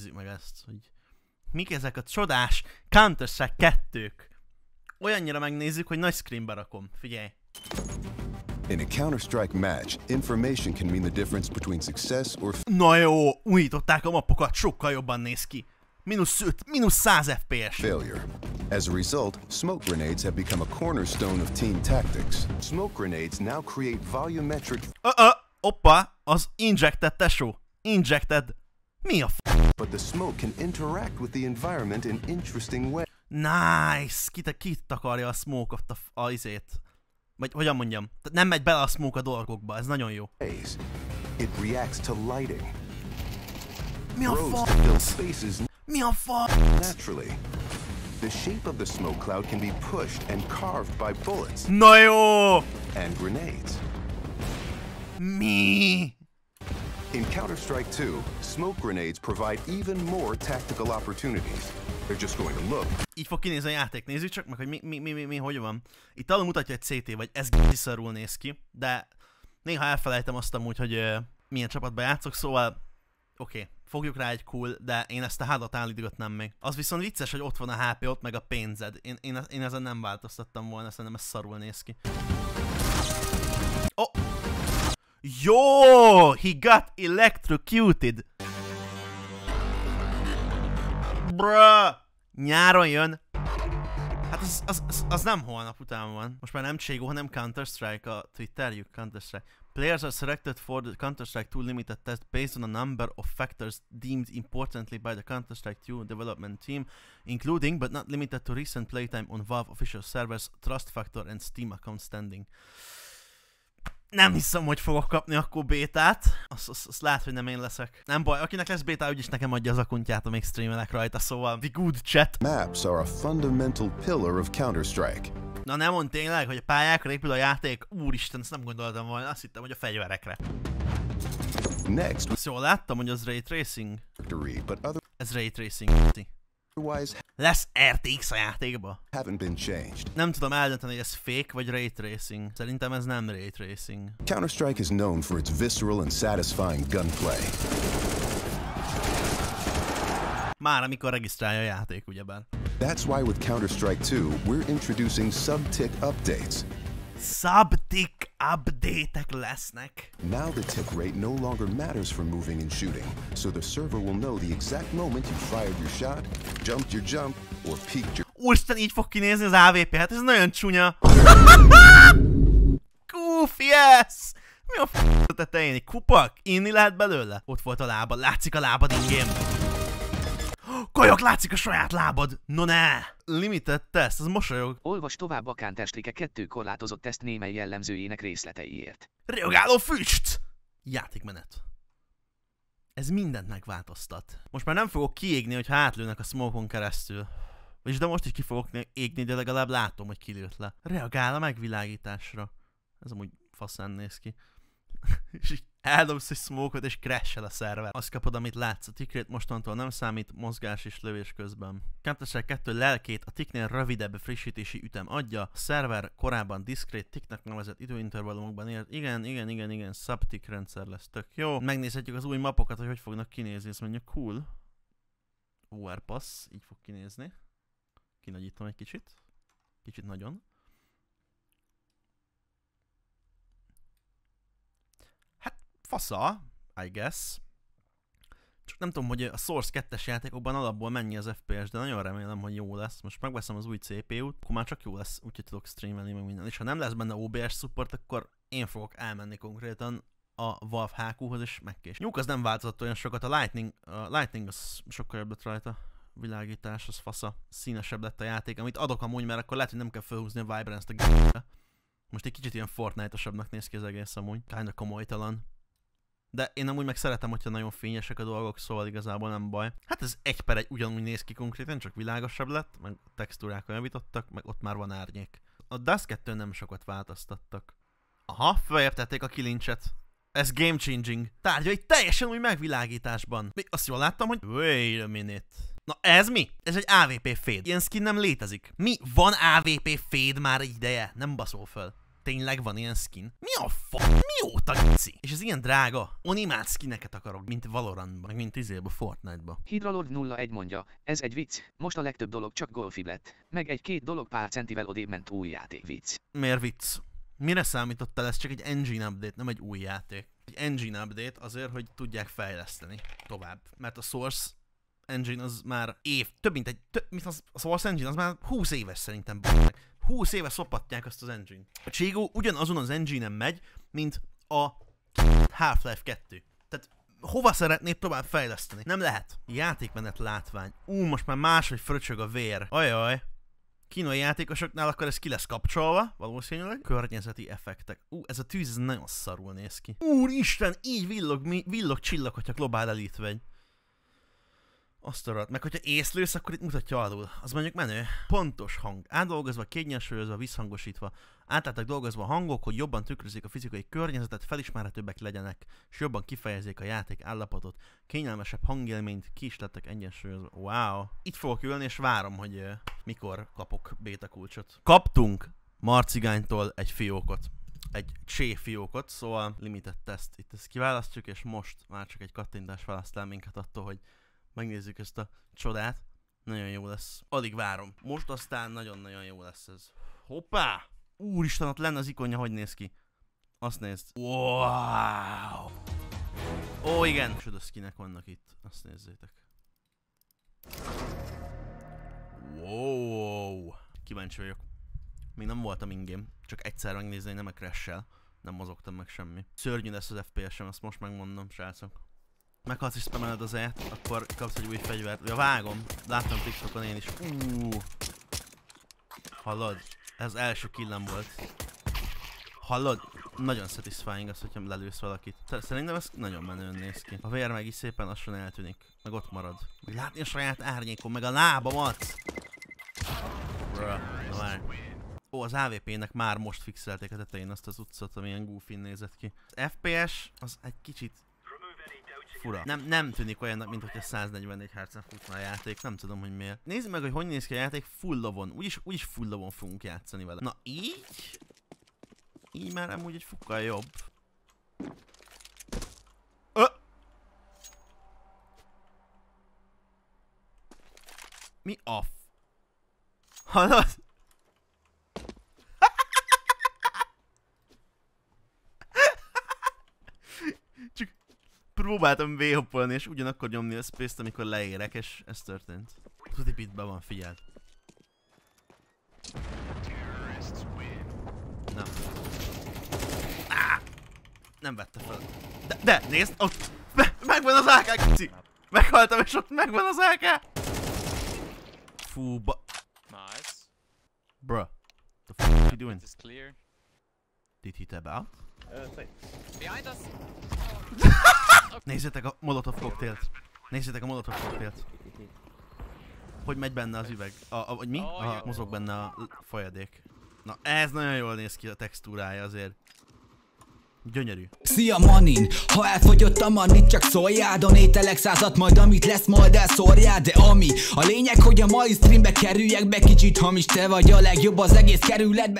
nézzük meg ezt, hogy mik ezek a csodás Counter-Strike 2 Olyannyira megnézzük, hogy nagy screenbe rakom. Figyelj. In a Counter-Strike match, information can mean the difference between success or Na jó, újították a mappokat, sokkal jobban néz ki. Minusz 5, minusz 100 FPS. failure. As a result, smoke grenades have become a cornerstone of team tactics. Smoke grenades now create volumetric, Ö, ö, oppa, az injected tesó. Injected. Mi a f... but the smoke can interact with the environment in interesting ways. Nice! Kit, kit takarja a smoke-ot a, a izét. Vagy hogyan mondjam? Tehát nem megy bele a smoke a dolgokba, ez nagyon jó. It reacts to lighting, Mi a grows fa... to spaces Mi a naturally. The shape of the smoke cloud can be pushed and carved by bullets jó! and grenades. Mi? In Counter-Strike 2, smoke grenades provide even more tactical opportunities. They're just going to look Így fog kinézni a játék, nézzük csak meg, hogy mi, mi, mi, mi, mi hogy van. Itt alul mutatja egy CT, vagy ez giszarul néz ki, de néha elfelejtem azt amúgy, hogy ö, milyen csapatba játszok, szóval oké, okay, fogjuk rá egy cool, de én ezt a hádat állítgatnám még. Az viszont vicces, hogy ott van a HP, ott meg a pénzed. Én, én, én ezen nem változtattam volna, szerintem ez szarul néz ki. Oh! Jó! He got electrocuted! Bruh! Nyáron jön. Hát az, az, az, az nem holnap után van. Most már nem Cségó, hanem Counter-Strike a Twitterjük, Counter-Strike. Players are selected for the Counter-Strike 2 limited test based on a number of factors deemed importantly by the Counter-Strike 2 development team, including but not limited to recent playtime on Valve official servers, trust factor and Steam account standing. Nem hiszem, hogy fogok kapni akkor bétát. Azt, azt, azt lát, hogy nem én leszek. Nem baj, akinek lesz bétá, úgyis nekem adja az akuntját, amíg streamelek rajta, szóval the good chat. Maps are a fundamental pillar of Counter-Strike. Na nem mond tényleg, hogy a pályákra épül a játék? Úristen, ezt nem gondoltam volna, azt hittem, hogy a fegyverekre. Next, Azt jól láttam, hogy az Ray Tracing. Ez Ray Tracing. Otherwise Lesz RTX a játékba? haven't been changed. Nem tudom eldönteni, hogy ez fake vagy Ray Tracing. Szerintem ez nem Ray Tracing. Counter-Strike is known for its visceral and satisfying gunplay. Már amikor regisztrálja a játék, ugyebár. That's why with Counter-Strike 2, we're introducing sub-tick updates. Subtick update lesznek. Now the tick rate no longer matters for moving and shooting, so the server will know the exact moment you fired your shot, jumped your jump, or peeked your Úristen, így fog kinézni az AVP, hát ez nagyon csúnya. Goofy yes! Mi a f*** a tetején? Egy kupak? Inni lehet belőle? Ott volt a lábad, látszik a lábad ingém. Kajak, látszik a saját lábad! No ne! Limited test, ez mosolyog. Olvas tovább a Counter-Strike 2 korlátozott teszt némely jellemzőjének részleteiért. Reagáló füst! Játékmenet. Ez mindent megváltoztat. Most már nem fogok kiégni, hogy átlőnek a smoke keresztül. És de most is ki fogok égni, de legalább látom, hogy kilőtt le. Reagál a megvilágításra. Ez amúgy faszán néz ki. és így eldobsz egy smoke és crash a szerver. Azt kapod, amit látsz. A tikrét mostantól nem számít mozgás és lövés közben. counter 2 lelkét a ticknél rövidebb frissítési ütem adja. A szerver korábban diszkrét ticknek nevezett időintervallumokban élt. Igen, igen, igen, igen, subtick rendszer lesz, tök jó. Megnézhetjük az új mapokat, hogy hogy fognak kinézni. Ezt mondja, cool. UR így fog kinézni. Kinagyítom egy kicsit. Kicsit nagyon. Hát, fasza, I guess. Csak nem tudom, hogy a Source 2-es játékokban alapból mennyi az FPS, de nagyon remélem, hogy jó lesz. Most megveszem az új CPU-t, akkor már csak jó lesz, úgyhogy tudok streamelni meg minden. És ha nem lesz benne OBS support, akkor én fogok elmenni konkrétan a Valve HQ-hoz és megkés. Nyúk az nem változott olyan sokat, a Lightning, a Lightning az sokkal jobb lett rajta. Világítás, az fasza. Színesebb lett a játék, amit adok amúgy, mert akkor lehet, hogy nem kell felhúzni a Vibrance-t a gépre. Most egy kicsit ilyen Fortnite-osabbnak néz ki az egész amúgy. Kinda komolytalan. De én amúgy meg szeretem, hogyha nagyon fényesek a dolgok, szóval igazából nem baj. Hát ez egy per egy ugyanúgy néz ki konkrétan, csak világosabb lett, meg textúrákkal javítottak, meg ott már van árnyék. A Dust 2 nem sokat változtattak. Aha, feljebb a kilincset. Ez game changing. Tárgya egy teljesen új megvilágításban. Mi azt jól láttam, hogy... Wait a minute. Na ez mi? Ez egy AVP fade. Ilyen skin nem létezik. Mi? Van AVP fade már ideje? Nem baszol föl. Tényleg van ilyen skin? Mi a fa? Mióta gici? És ez ilyen drága? Animált skineket akarok, mint Valorantban, meg mint izébe Fortnite-ba. Hydrolord 01 mondja, ez egy vicc, most a legtöbb dolog csak golfi lett, meg egy-két dolog pár centivel odébb ment új játék vicc. Miért vicc? Mire számítottál? Ez csak egy engine update, nem egy új játék. Egy engine update azért, hogy tudják fejleszteni tovább. Mert a Source engine az már év, több mint egy, több, mint az, a Source engine az már 20 éves szerintem. B***nek. 20 éve szopatják azt az engine. A Cségó ugyanazon az engine-en megy, mint a Half-Life 2. Tehát hova szeretnéd tovább fejleszteni? Nem lehet. Játékmenet látvány. Ú, most már máshogy fröcsög a vér. Ajaj. Kínai játékosoknál akkor ez ki lesz kapcsolva, valószínűleg. Környezeti effektek. Ú, ez a tűz nagyon szarul néz ki. Úristen, így villog, mi, villog csillag, hogyha globál elit. Azt a rohadt. Meg hogyha észlősz, akkor itt mutatja alul. Az mondjuk menő. Pontos hang. Átdolgozva, kiegyensúlyozva, visszhangosítva. Átlátak dolgozva a hangok, hogy jobban tükrözik a fizikai környezetet, felismerhetőbbek legyenek, és jobban kifejezzék a játék állapotot. Kényelmesebb hangélményt ki is lettek egyensúlyozva. Wow. Itt fogok ülni, és várom, hogy uh, mikor kapok béta kulcsot. Kaptunk Marcigánytól egy fiókot egy csé fiókot, szóval limited test. Itt ezt kiválasztjuk, és most már csak egy kattintás választ el minket attól, hogy megnézzük ezt a csodát. Nagyon jó lesz. Alig várom. Most aztán nagyon-nagyon jó lesz ez. Hoppá! Úristen, ott lenne az ikonja, hogy néz ki. Azt nézd. Wow! Ó, igen! Csoda skinek vannak itt. Azt nézzétek. Wow! Kíváncsi vagyok. Még nem voltam ingém. Csak egyszer megnézni, hogy nem a crash Nem mozogtam meg semmi. Szörnyű lesz az FPS-em, azt most megmondom, srácok meghalsz és spameled az e akkor kapsz egy új fegyvert. Ja, vágom. Láttam TikTokon én is. Uh. Hallod? Ez első killem volt. Hallod? Nagyon satisfying az, hogyha lelősz valakit. Szerintem ez nagyon menően néz ki. A vér meg is szépen lassan eltűnik. Meg ott marad. Meg látni a saját árnyékon, meg a lábamat. Bruh, na már. Ó, az AVP-nek már most fixelték a tetején azt az utcot, amilyen goofy nézett ki. Az FPS az egy kicsit fura. Nem, nem tűnik olyannak, mint hogyha 144 Hz-en futna a játék, nem tudom, hogy miért. Nézzük meg, hogy hogy néz ki a játék full lovon. Úgyis, úgyis full lovon fogunk játszani vele. Na így? Így már amúgy egy fukkal jobb. Ö! Mi a f... Hallod? Próbáltam v és ugyanakkor nyomni a space-t, amikor leérek, és ez történt. Tuti pitben van, figyeld. Nem. Ah! Nem vette fel. De, de nézd, ott me megvan az AK, kici! Meghaltam, és ott megvan az AK! Fú, ba... Nice. Bruh. The fuck are you doing? Is clear. Did he tab out? Uh, Behind us! Nézzétek a molotov koktélt. Nézzétek a molotov koktélt. Hogy megy benne az üveg? A, a, vagy mi? Aha, mozog benne a folyadék. Na, ez nagyon jól néz ki a textúrája azért. Gyönyörű. Szia Manin, ha elfogyott a manit, csak szóljál ételek százat, majd amit lesz, majd elszórjál De ami, a lényeg, hogy a mai streambe kerüljek be Kicsit hamis, te vagy a legjobb az egész kerületbe